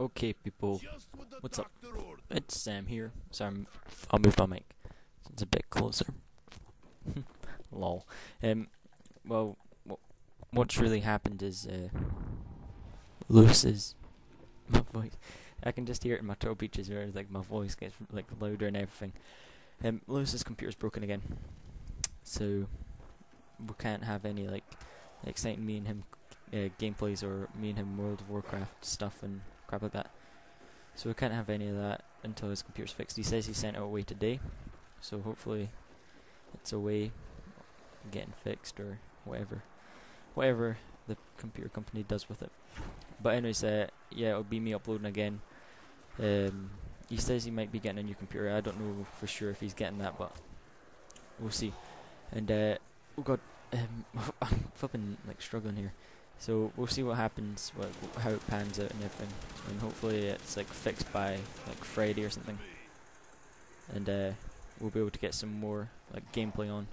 Okay, people, what's up? It's Sam here. Sorry, I'm, I'll move my mic. It's a bit closer. Lol. Um, well, what's really happened is, uh, my voice, I can just hear it in my toe beaches where like my voice gets like louder and everything. Um, Lewis's computer's broken again, so we can't have any like exciting me and him uh, gameplays or me and him World of Warcraft stuff and crap like that. So we can't have any of that until his computer's fixed. He says he sent it away today, so hopefully it's away, getting fixed or whatever, whatever the computer company does with it. But anyways, uh, yeah, it'll be me uploading again. Um, he says he might be getting a new computer. I don't know for sure if he's getting that, but we'll see. And uh, oh god, um, I'm flipping like struggling here. So we'll see what happens, what, how it pans out and everything, and hopefully it's like fixed by like Friday or something, and uh, we'll be able to get some more like gameplay on.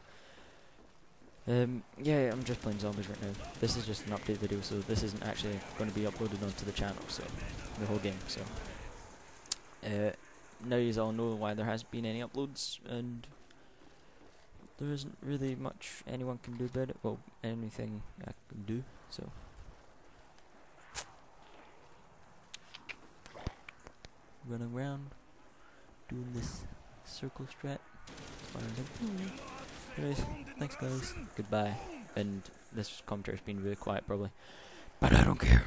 Um, yeah, I'm just playing zombies right now. This is just an update video, so this isn't actually going to be uploaded onto the channel, so the whole game. So uh, now you all know why there hasn't been any uploads, and there isn't really much anyone can do about it. Well, anything I can do. So running around doing this circle strat. Anyways, thanks guys. Goodbye. And this commentary's been really quiet probably. But I don't care.